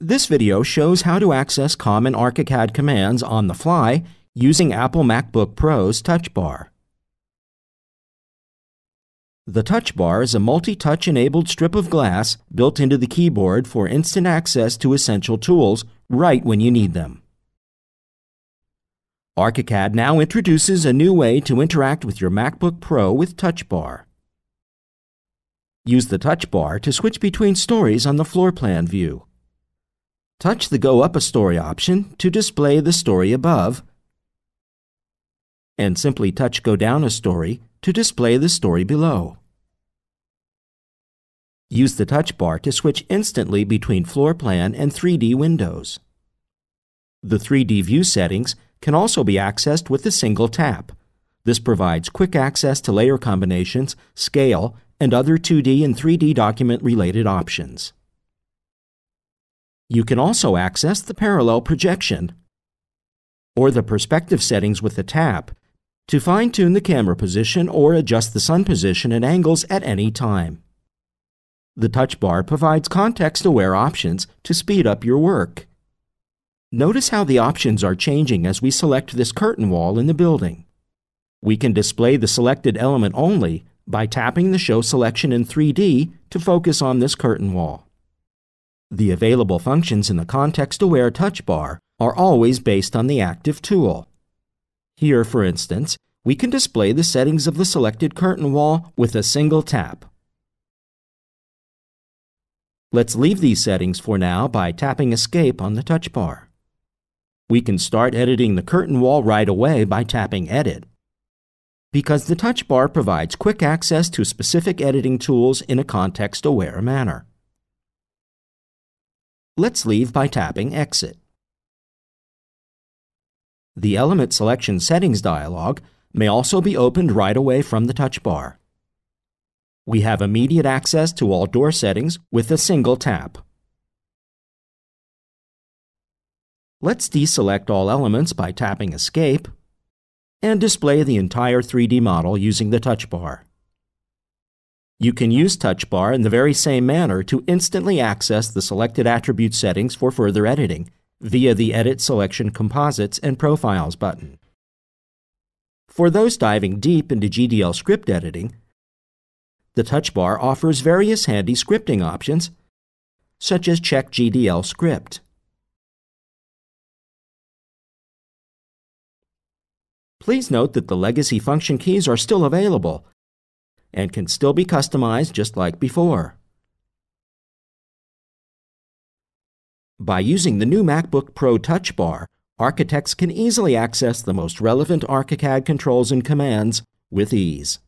This video shows how to access common ARCHICAD commands on the fly using Apple MacBook Pro's Touch Bar. The Touch Bar is a multi-touch enabled strip of glass built into the keyboard for instant access to essential tools right when you need them. ARCHICAD now introduces a new way to interact with your MacBook Pro with Touch Bar. Use the Touch Bar to switch between stories on the floor plan view. Touch the Go Up a Story option to display the story above, and simply touch Go Down a Story to display the story below. Use the touch bar to switch instantly between floor plan and 3D windows. The 3D view settings can also be accessed with a single tap. This provides quick access to layer combinations, scale, and other 2D and 3D document related options. You can also access the parallel projection or the perspective settings with a tap to fine-tune the camera position or adjust the sun position and angles at any time. The touch bar provides context-aware options to speed up your work. Notice how the options are changing as we select this curtain wall in the building. We can display the selected element only by tapping the Show Selection in 3D to focus on this curtain wall. The available functions in the context-aware touch bar are always based on the active tool. Here, for instance, we can display the settings of the selected curtain wall with a single tap. Let's leave these settings for now by tapping Escape on the touch bar. We can start editing the curtain wall right away by tapping Edit. Because the touch bar provides quick access to specific editing tools in a context-aware manner. Let's leave by tapping Exit. The Element Selection Settings dialog may also be opened right away from the touch bar. We have immediate access to all door settings with a single tap. Let's deselect all elements by tapping Escape and display the entire 3D model using the touch bar. You can use Touch Bar in the very same manner to instantly access the selected attribute settings for further editing via the Edit Selection Composites and Profiles button. For those diving deep into GDL script editing, the touch bar offers various handy scripting options, such as Check GDL Script. Please note that the legacy function keys are still available and can still be customized just like before. By using the new MacBook Pro Touch Bar, architects can easily access the most relevant ARCHICAD controls and commands with ease.